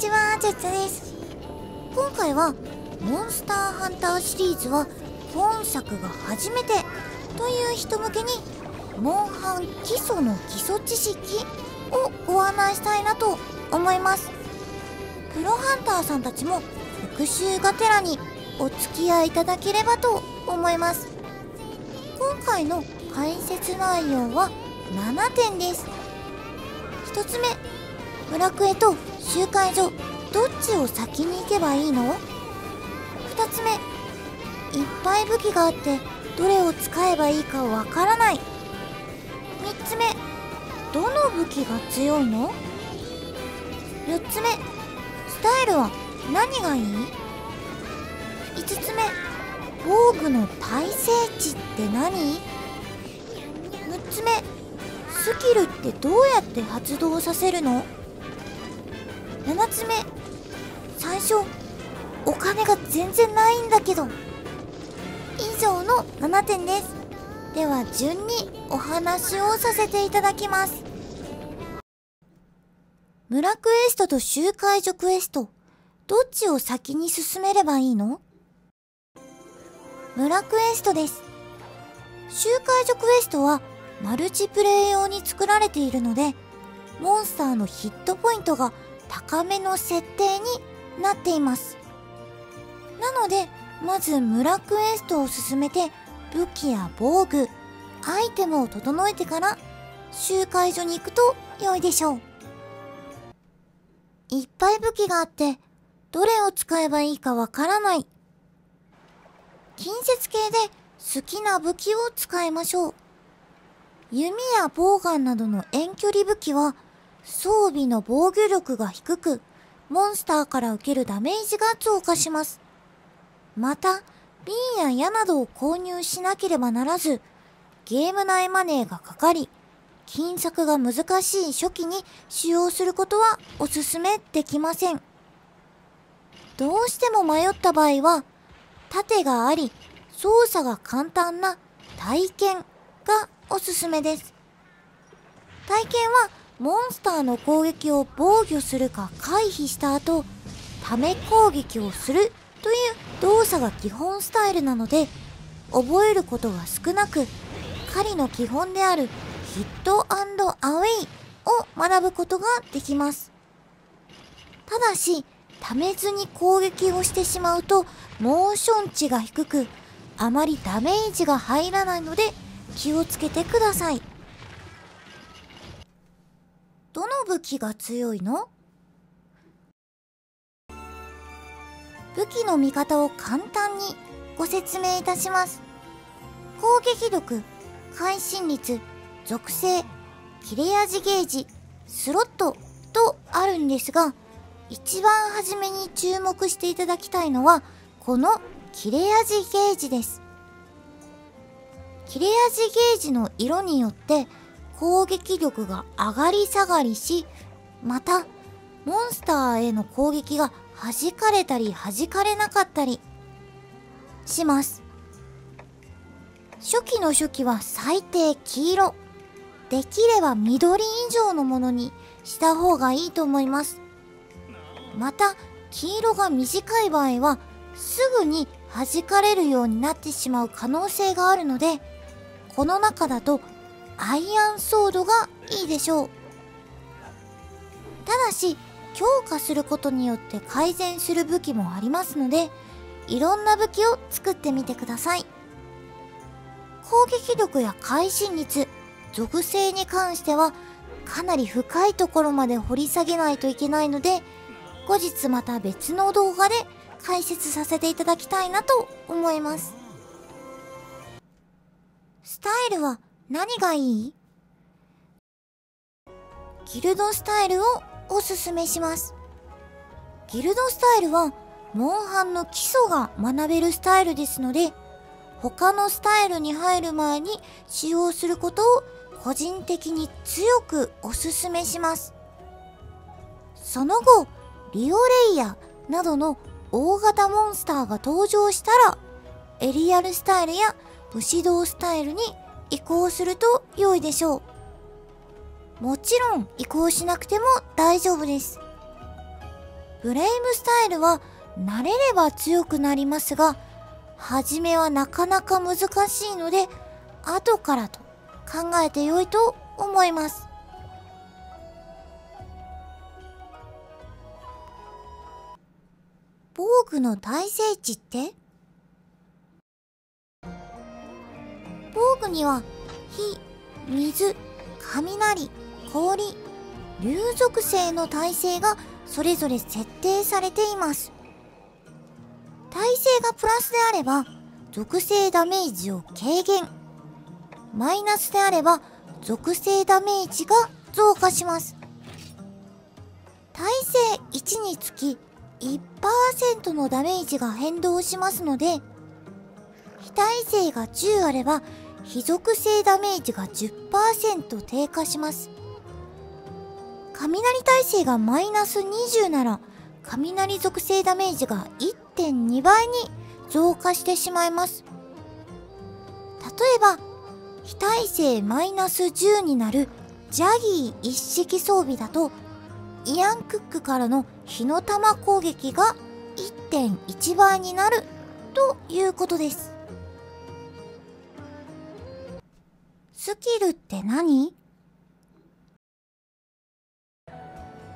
ちは、ジェッツです。今回は、モンスターハンターシリーズは本作が初めてという人向けに、モンハン基礎の基礎知識をご案内したいなと思います。プロハンターさんたちも復習がてらにお付き合いいただければと思います。今回の解説内容は7点です。1つ目、村クエと集会所どっちを先に行けばいいの ?2 つ目いっぱい武器があってどれを使えばいいかわからない3つ目どの武器が強いの ?4 つ目スタイルは何がいい ?5 つ目防具の耐性値って何 ?6 つ目スキルってどうやって発動させるの？7つ目。最初お金が全然ないんだけど。以上の7点です。では順にお話をさせていただきます。村クエストと集会所クエストどっちを先に進めればいいの？村クエストです。集会所クエストはマルチプレイ用に作られているのでモンスターのヒットポイントが高めの設定になっています。なのでまず村クエストを進めて武器や防具アイテムを整えてから集会所に行くと良いでしょう。いっぱい武器があってどれを使えばいいかわからない。近接系で好きな武器を使いましょう。弓やボウガンなどの遠距離武器は装備の防御力が低く、モンスターから受けるダメージが増加します。また、瓶や矢などを購入しなければならず、ゲーム内マネーがかかり、金策が難しい初期に使用することはおすすめできません。どうしても迷った場合は、盾があり、操作が簡単な体験がおすすめです。体験はモンスターの攻撃を防御するか回避した後、ため攻撃をするという動作が基本スタイルなので、覚えることが少なく、狩りの基本であるヒットアウェイを学ぶことができます。ただし、ためずに攻撃をしてしまうと、モーション値が低く、あまりダメージが入らないので、気をつけてください。どの武器が強いの？武器の見方を簡単にご説明いたします。攻撃力、会心率、属性、切れ味ゲージ、スロットとあるんですが、一番初めに注目していただきたいのは、この切れ味ゲージです。切れ味ゲージの色によって攻撃力が上がり下がりし、また、モンスターへの攻撃が弾かれたり弾かれなかったりします。初期の初期は最低黄色。できれば緑以上のものにした方がいいと思います。また、黄色が短い場合は、すぐに弾かれるようになってしまう可能性があるので、この中だとアイアンソードがいいでしょう。ただし、強化することによって改善する武器もありますので、いろんな武器を作ってみてください。攻撃力や会心率、属性に関しては、かなり深いところまで掘り下げないといけないので、後日また別の動画で解説させていただきたいなと思います。スタイルは何がいい？ギルドスタイルをおすすめします。ギルドスタイルは、モンハンの基礎が学べるスタイルですので、他のスタイルに入る前に使用することを個人的に強くおすすめします。その後、リオレイヤなどの大型モンスターが登場したら、エリアルスタイルや武士道スタイルに移行すると良いでしょう。もちろん移行しなくても大丈夫です。ブレイムスタイルは慣れれば強くなりますが初めはなかなか難しいので後からと考えてよいと思います防具の大聖地って？防具には火、水、雷、氷、竜属性の耐性がそれぞれ設定されています。耐性がプラスであれば属性ダメージを軽減。マイナスであれば属性ダメージが増加します。耐性1につき1%のダメージが変動しますので非耐性が10あれば非属性ダメージが10%低下します。雷耐性がマイナス20なら雷属性ダメージが1.2倍に増加してしまいます。例えば非耐性マイナス10になるジャギー一式装備だとイアンクックからの火の玉攻撃が1.1倍になるということです。スキルって何？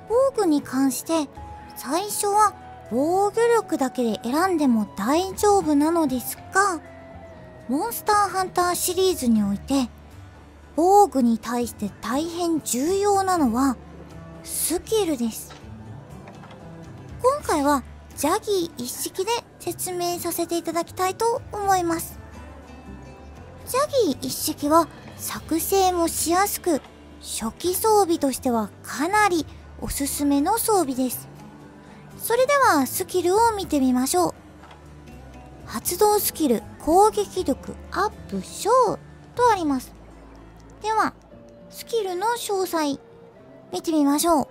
防具に関して最初は防御力だけで選んでも大丈夫なのですがモンスターハンターシリーズにおいて防具に対して大変重要なのはスキルです。今回はジャギー一式で説明させていただきたいと思います。ジャギー一式は作成もしやすく初期装備としてはかなりおすすめの装備です。それではスキルを見てみましょう。発動スキル攻撃力アップ小とあります。ではスキルの詳細見てみましょう。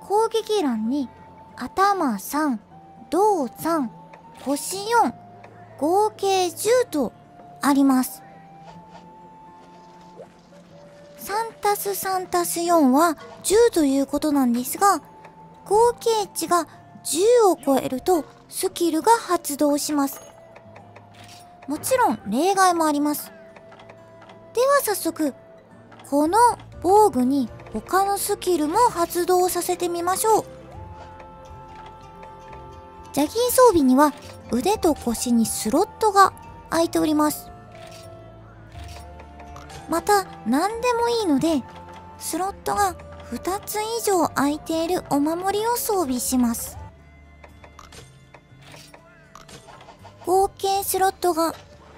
攻撃欄に頭3胴3星4合計10とあります。3たす3たす4は10ということなんですが、合計値が10を超えるとスキルが発動します。もちろん例外もあります。では早速、この防具に他のスキルも発動させてみましょう。ジャギー装備には腕と腰にスロットが空いております。また何でもいいのでスロットが2つ以上空いているお守りを装備します。合計スロットが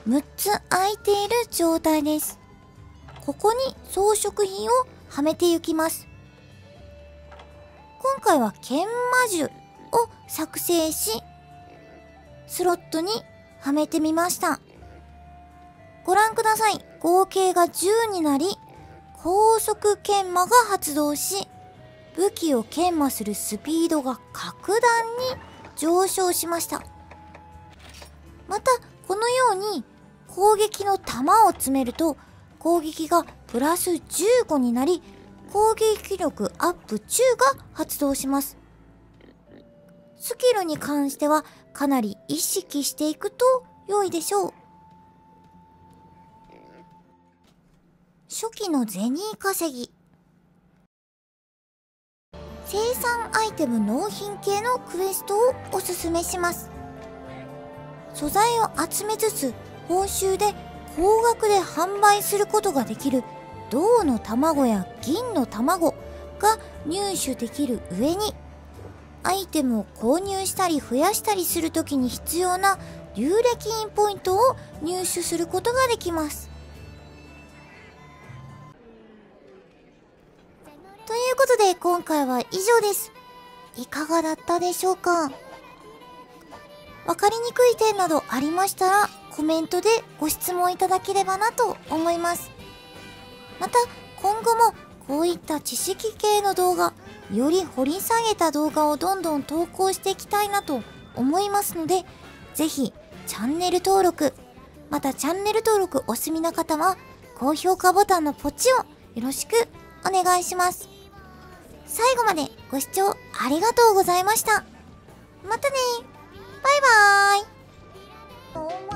6つ空いている状態です。ここに装飾品をはめていきます。今回は研磨樹を作成しスロットにはめてみました。ご覧ください。合計が10になり、高速研磨が発動し、武器を研磨するスピードが格段に上昇しました。また、このように攻撃の弾を詰めると、攻撃がプラス15になり、攻撃力アップ中が発動します。スキルに関してはかなり意識していくと良いでしょう。期の銭稼ぎ。生産アイテム納品系のクエストをおすすめします。素材を集めつつ報酬で高額で販売することができる銅の卵や銀の卵が入手できる上にアイテムを購入したり増やしたりするときに必要な流歴インポイントを入手することができます。ことで今回は以上です。いかがだったでしょうか？わかりにくい点などありましたらコメントでご質問いただければなと思います。また今後もこういった知識系の動画、より掘り下げた動画をどんどん投稿していきたいなと思いますので、ぜひチャンネル登録、またチャンネル登録お済みな方は高評価ボタンのポチをよろしくお願いします。最後までご視聴ありがとうございました。またねバイバーイ